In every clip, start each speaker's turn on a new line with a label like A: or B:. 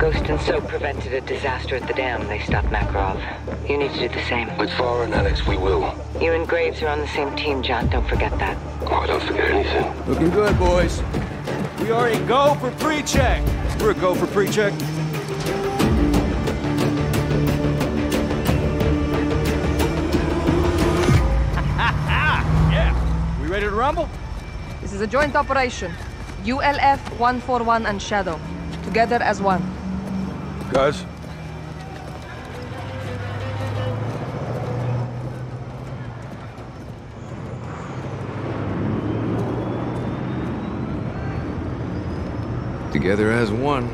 A: Ghost and Soap prevented a disaster at the dam. They stopped Makarov. You need to do the same.
B: With foreign Alex, we will.
A: You and Graves are on the same team, John. Don't forget that.
B: Oh, I don't forget anything.
C: Looking good, boys. We are a go for pre-check. We're a go for pre-check. yeah. We ready to rumble?
D: This is a joint operation. ULF 141 and Shadow. Together as one.
C: Guys.
E: Together as one.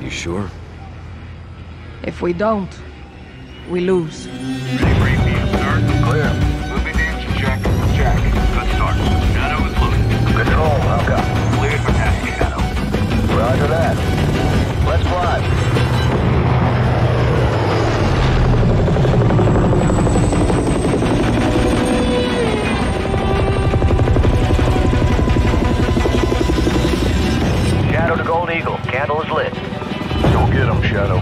E: You sure?
D: If we don't, we lose.
F: Ready for APU start?
B: Clear.
F: Moving engine check. Check. Good start. Shadow is loose.
B: Control, how copy?
F: Cleared for task, Shadow.
B: Roger that. Let's fly.
G: Shadow to Gold Eagle. Candle is lit.
F: Go get him, Shadow.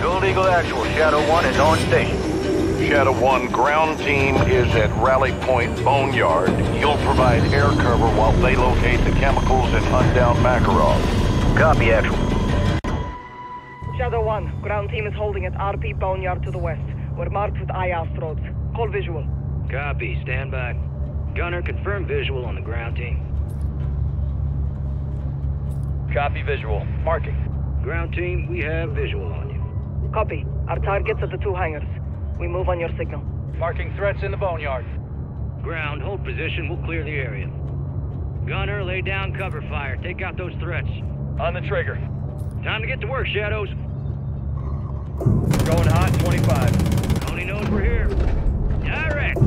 G: Gold Eagle Actual. Shadow 1 is on station.
F: Shadow 1, ground team is at Rally Point Boneyard. You'll provide air cover while they locate the chemicals and hunt down Makarov.
G: Copy, Actual.
H: Shadow 1, ground team is holding at RP Boneyard to the west. We're marked with IR strobes. Call visual.
I: Copy. Stand by. Gunner, confirm visual on the ground team.
G: Copy visual. Marking.
I: Ground team, we have visual on you.
H: Copy. Our target's at the two hangars. We move on your signal.
G: Marking threats in the boneyard.
I: Ground, hold position. We'll clear the area. Gunner, lay down cover fire. Take out those threats.
G: On the trigger.
I: Time to get to work, Shadows.
G: Going hot, 25.
I: Tony knows we're here. Direct.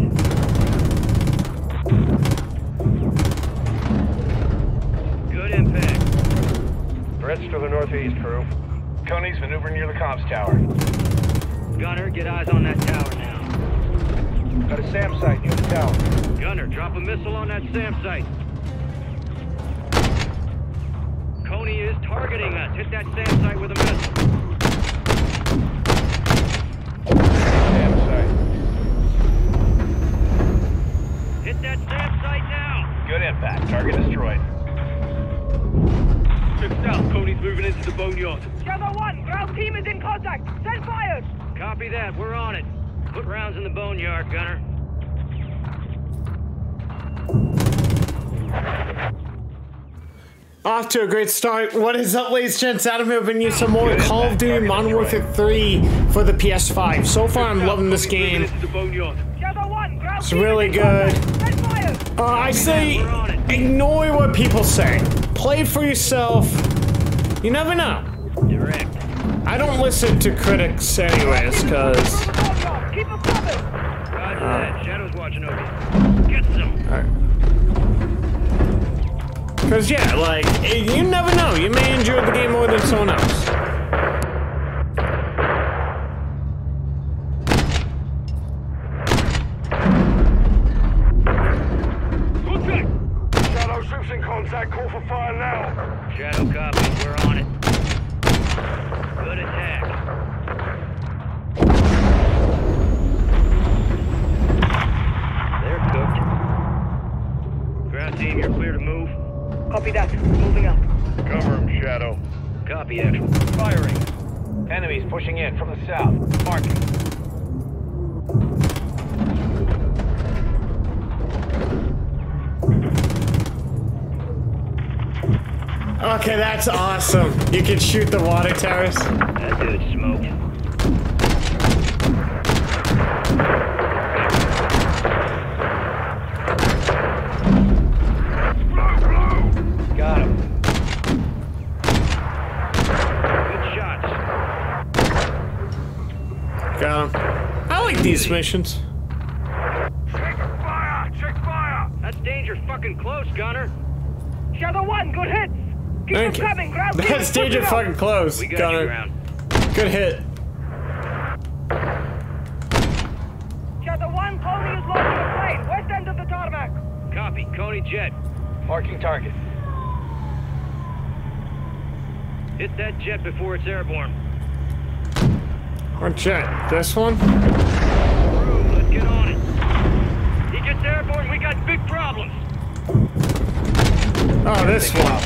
I: Good impact.
G: Threats to the northeast, crew. Konni's maneuvering near the comms tower.
I: Gunner, get eyes on that tower now.
G: Got a SAM site near the tower.
I: Gunner, drop a missile on that SAM site. Konni is targeting us. Hit that SAM site with a missile.
G: SAM site.
I: Hit that SAM site now.
G: Good impact. Target destroyed.
I: Took south. Konni's moving into the boneyard.
H: Shadow 1, ground team is in contact. Send fire.
I: Copy that. We're on it. Put rounds in the boneyard, Gunner.
J: Off to a great start. What is up, ladies and gents? Adam here bringing you some more Call of Duty Modern Warfare 3 for the PS5. So far, I'm loving this game.
I: Into the boneyard.
H: Shadow 1, ground
J: It's really good.
H: contact. Send fire.
J: Uh, I say ignore what people say. Play for yourself. You never know.
I: Direct.
J: I don't listen to critics anyways, because...
H: Keep us covered.
I: Roger that. Shadow's watching over you. Get some.
J: Because, yeah, like, eh, you never know. You may enjoy the game more than someone else.
I: Copy
H: that. Moving up.
F: Cover him, Shadow.
I: Copy, actual.
G: Firing. Enemies pushing in from the south. Marking.
J: Okay, that's awesome. You can shoot the water towers.
I: That dude's smoked.
G: Got him.
I: Good shots.
J: Got him. I like these missions.
F: Check fire. Check fire.
I: That's danger fucking close, Gunner.
H: Shadow 1, good hits. Keep
J: Thank
H: us
J: you.
H: coming. Ground
J: That's
H: is
J: danger
H: pushing up.
J: fucking close,
I: We got
J: Gunner.
I: ground.
J: Good hit.
H: Shadow 1, Tony is launching a plane. West end of the tarmac.
I: Copy. Konni jet.
G: Marking target.
I: Hit that jet before it's airborne.
J: What jet? This one?
I: Crew, let's get on it. He gets airborne, we got big problems.
J: Oh, this one.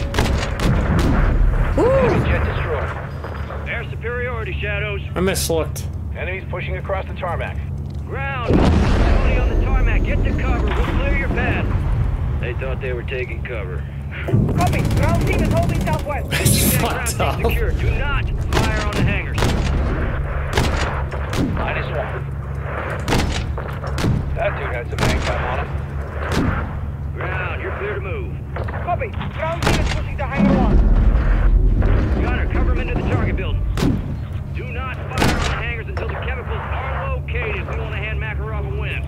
G: Enemy jet destroyed.
I: Air superiority, Shadows.
J: I mislooked.
G: Enemies pushing across the tarmac.
I: Ground. Tony on the tarmac. Get to cover. We'll clear your path. They thought they were taking cover.
H: Copy. Ground team is holding southwest.
J: It's
I: Ground
J: fucked up.
I: secure. Do not fire on the hangars.
G: Minus one. That dude had some hang time on him.
I: Ground, you're clear to move.
H: Copy. Ground team is pushing to hangar one.
I: Gunner, cover him into the target building. Do not fire on the hangars until the chemicals are located. We want to hand Makarov a win.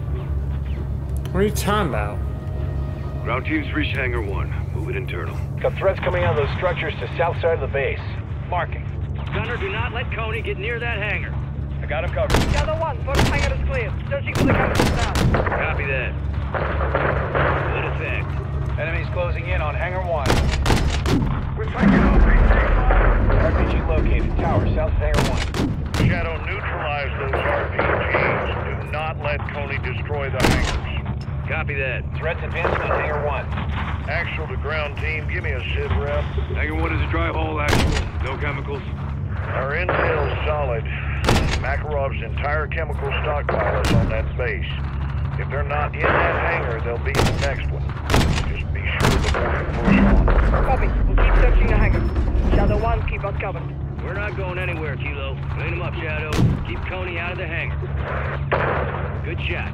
J: What are you talking about?
E: Ground teams reach Hangar 1. Move it internal.
G: Got threats coming out of those structures to south side of the base. Marking.
I: Gunner, do not let Konni get near that hangar.
G: I got him covered.
H: Shadow one. First hangar is clear. Searching for the chemicals now.
I: Copy that. Good effect.
G: Enemies closing in on hangar one.
F: We're taking RPG.
G: RPG located. Tower, south of hangar one.
F: Shadow, neutralize those RPGs. Do not let Konni destroy the hangars.
I: Copy that.
G: Threats advancing on hangar one.
F: Actual to ground team, give me a sit rep.
E: Hangar 1 is a dry hole, actual. No chemicals.
F: Our intel's solid. Makarov's entire chemical stockpile is on that base. If they're not in that hangar, they'll be in the next one. Just be sure before you push on.
H: Copy. We'll keep searching the hangar. Shadow one. Keep us covered.
I: We're not going anywhere, Kilo. Clean them up, Shadow. Keep Konni out of the hangar. Good shot.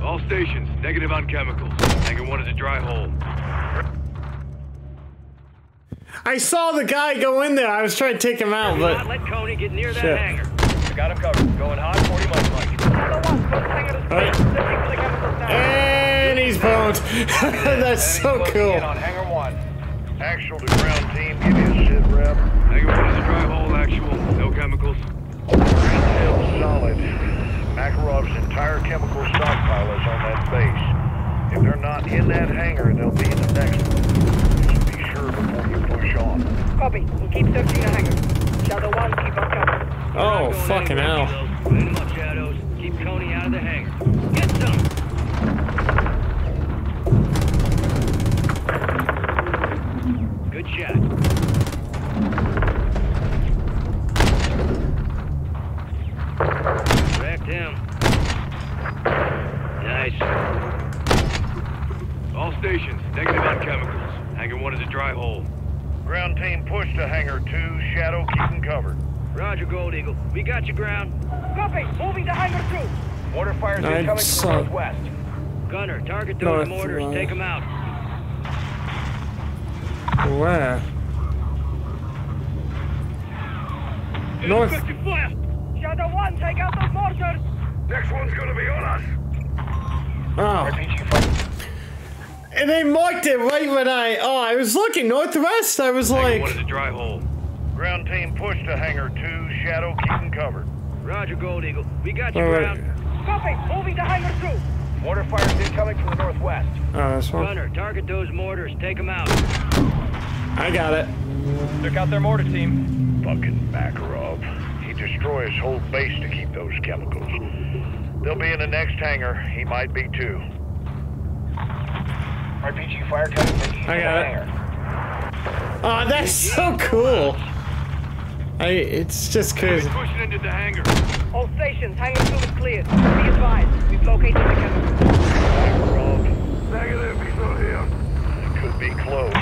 E: All stations, negative on chemicals. Hangar 1 is a dry hole.
J: I saw the guy go in there. I was trying to take him out,
I: but. not let Konni get near that
J: Shit.
I: hangar.
G: I got him covered. Going hot, 40 miles Mike.
H: Shadow one. First hangar is clear.
J: Alright.
H: Searching for the chemicals now.
J: and he's boned. That's so
G: Enemies closing in
J: cool.
G: on hangar one.
F: Actual to ground team, give me a sit rep.
E: Hangar 1 is a dry hole, actual. No chemicals.
F: Intel's solid. Makarov's entire chemical stockpile is on that base. If they're not in that hangar, they'll be in the next one. Just be sure before you push on.
H: Copy. We'll keep searching the hangar. Shadow one. Keep on covered.
I: We're
J: Oh, fucking hell.
I: Kilo. Clean them up, Shadows. Keep Konni out of the hangar. Gunner, target those
J: North,
I: mortars.
J: uh,
I: Take them out.
J: Where? North.
I: Effective fire.
H: Shadow one. Take out those mortars.
F: Next one's gonna be on us.
J: Oh. And they marked it right when I. Oh, I was looking northwest. I was
E: Hangar
J: like.
E: 1 is a dry hole.
F: Ground team, push to hangar two. Shadow, keep them covered.
I: Roger, Gold Eagle. We got you
J: All
I: ground.
H: Copy. Moving to hangar two.
G: Mortar fires incoming from the northwest.
J: Oh, this one.
I: Gunner, target those mortars. Take them out.
J: I got it.
G: Took out their mortar team.
F: Fucking Makarov. He destroys whole base to keep those chemicals. They'll be in the next hangar. He might be too.
G: RPG fire coming from east
J: I
G: of the
J: got it.
G: hangar.
J: Oh, that's so cool. I. It's just crazy.
E: Pushing into the hangar.
H: All stations. Hangar two is cleared. Be advised. We've located the chemicals.
F: Makarov. Negative, he's not here. Could be close.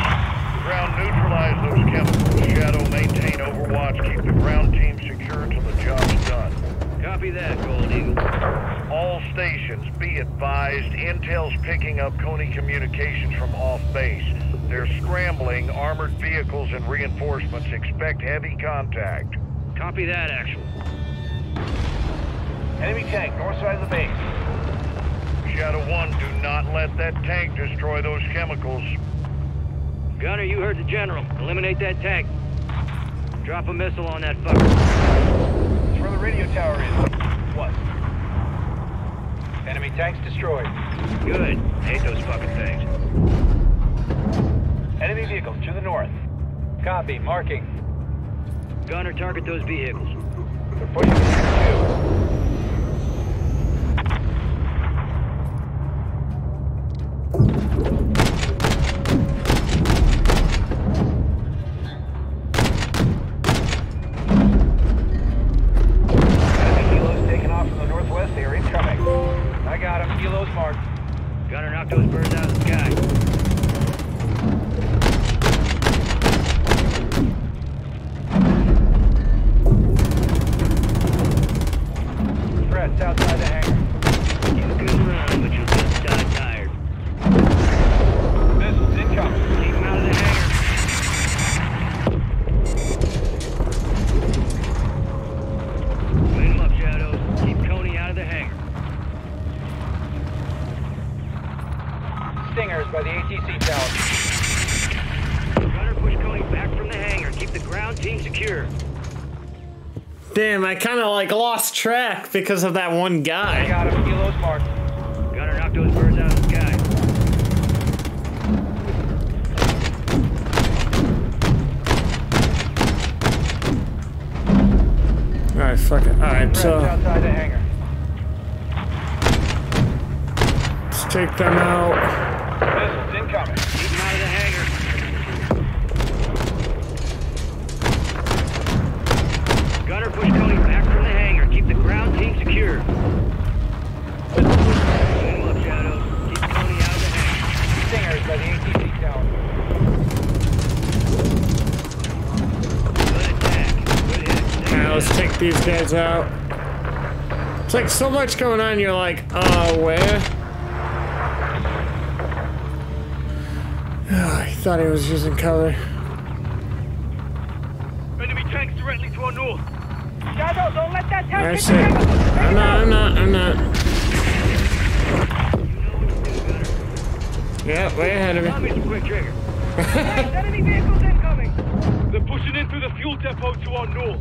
F: Ground neutralize those chemicals. Shadow maintain overwatch. Keep the ground team secure until the job's done.
I: Copy that, Gold Eagle.
F: All stations, be advised, Intel's picking up Konni communications from off base. They're scrambling armored vehicles and reinforcements. Expect heavy contact.
I: Copy that, actual.
G: Enemy tank, north side of the base.
F: Shadow 1, do not let that tank destroy those chemicals.
I: Gunner, you heard the General. Eliminate that tank. Drop a missile on that fucker.
G: That's where the radio tower is. What? Enemy tanks destroyed.
I: Good. Hate those fucking things.
G: Enemy vehicle to the north. Copy. Marking.
I: Gunner, target those vehicles.
G: They're pushing.
I: Ground team secure.
J: Damn, I kind of like lost track because of that one
G: I
J: guy.
G: got him. Helos marked.
I: Gunner, knock those birds out of the sky.
J: Alright, fuck it. Alright, so
G: outside the hangar.
J: let's take them out.
I: Gunner, push Konni back from the hangar. Keep the ground team secure.
J: Alright, let's take these guys out. It's like so much going on, you're like, uh, where? Oh, I thought he was using cover.
E: Enemy tanks directly to our north.
H: Shadow, don't let that tank
J: I
H: hit
J: see.
H: the hangar.
J: I'm not, I'm not, I'm not. Yeah, way ahead of
I: Tell
J: me.
I: me some quick trigger.
H: Enemy vehicles incoming.
E: They're pushing in through the fuel depot to our north.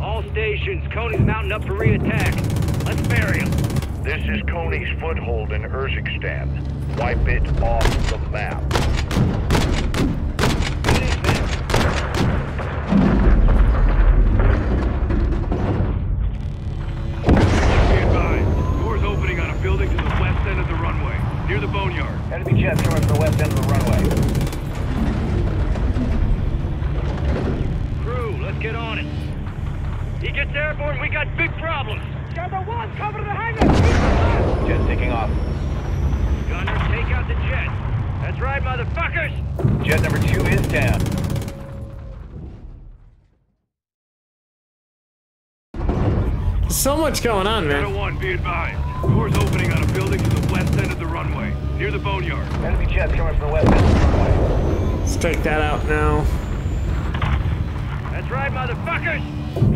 I: All stations, Konni's mounting up for re-attack. Let's bury him.
F: This is Konni's foothold in Urzikstan. Wipe it off the map.
G: Enemy jets coming from the west end of the runway.
I: Crew, let's get on it. He gets airborne, we got big problems.
H: Shadow 1, cover the hangar. Keep the fire.
G: Jets taking off.
I: Gunner, take out the jet. That's right, motherfuckers.
G: Jet number two is down.
J: So much going on,
E: Shadow
J: man.
E: 1, be advised. Doors opening on a building to the west end of the runway, near the boneyard.
G: Enemy jets coming from the west end of the runway.
J: Let's take that out now.
I: That's right, motherfuckers.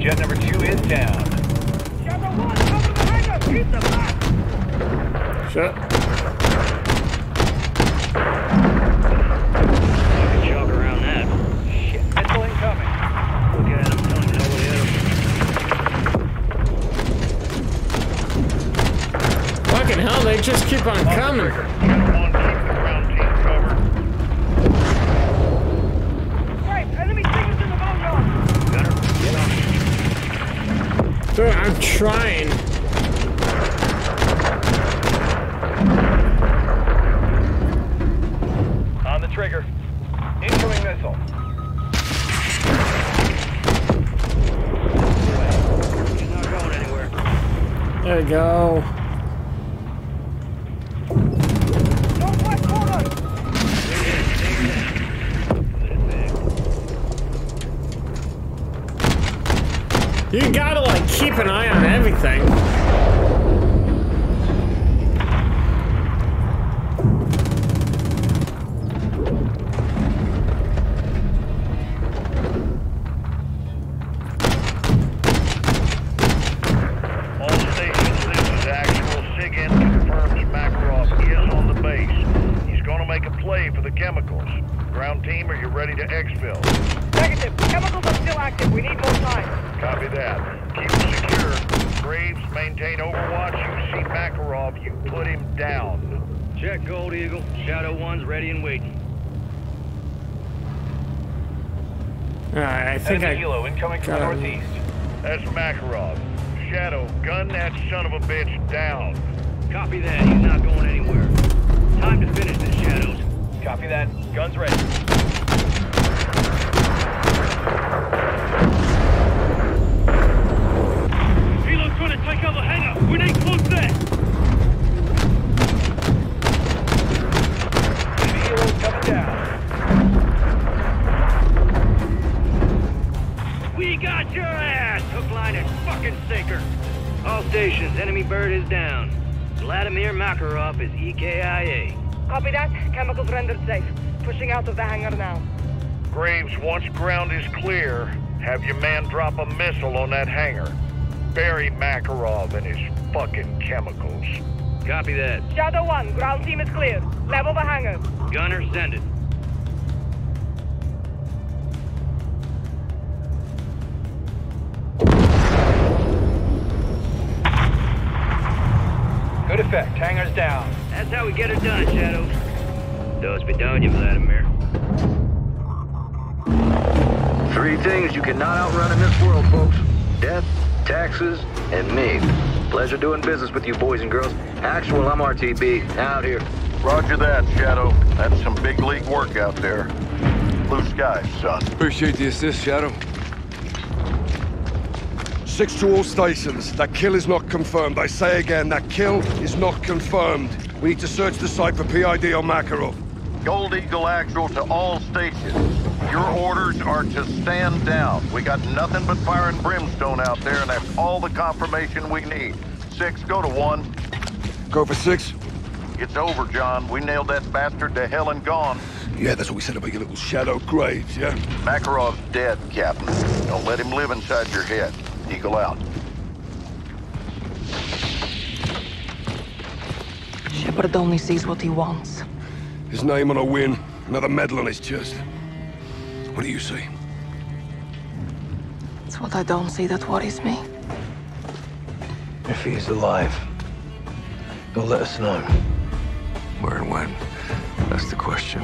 G: Jet number two is down.
H: Shadow 1, cover the hangar. Keep the fire.
J: Shut.
I: Fucking
J: hell, they just keep on coming.
F: Shadow 1, keep the ground team covered.
H: Right, enemy stingers in the boneyard.
I: Gunner, get on it.
J: Dude, I'm trying.
G: On the trigger. Incoming missile.
I: He's not going anywhere.
J: There we go. You gotta like keep an eye on everything.
I: Check Eagle. Shadow 1's ready and waiting.
J: Alright, I think I
G: Helo incoming from the northeast.
F: That's Makarov. Shadow, gun that son of a bitch down.
I: Copy that. He's not going anywhere. Time to finish this, Shadows.
G: Copy that. Guns ready.
E: Helo's trying to take out the hangar. We need close there.
I: Stations, enemy bird is down. Vladimir Makarov is EKIA.
H: Copy that. Chemicals rendered safe. Pushing out of the hangar now.
F: Graves, once ground is clear, have your man drop a missile on that hangar. Bury Makarov and his fucking chemicals.
I: Copy that.
H: Shadow 1, ground team is clear. Level the hangar.
I: Gunner, send it.
G: Good effect. Hangar's down.
I: That's how we get it done, Shadows. done, you, Vladimir.
B: Three things you cannot outrun in this world, folks. Death, taxes, and me. Pleasure doing business with you boys and girls. Actual MRTB, out here.
F: Roger that, Shadow. That's some big league work out there. Blue skies, son.
C: Appreciate the assist, Shadow. Six to all stations. That kill is not confirmed. I say again, that kill is not confirmed. We need to search the site for PID on Makarov.
F: Gold Eagle Actual to all stations. Your orders are to stand down. We got nothing but fire and brimstone out there, and that's all the confirmation we need. Six, go to one.
C: Go for six?
F: It's over, John. We nailed that bastard to hell and gone.
C: Yeah, that's what we said about your little Shadow Graves, yeah?
F: Makarov's dead, Captain. Don't let him live inside your head. Eagle out.
D: Shepherd only sees what he wants.
C: His name on a win, another medal on his chest. What do you see?
D: It's what I don't see that worries me.
B: If he's alive, he'll let us know.
C: Where and when? That's the question.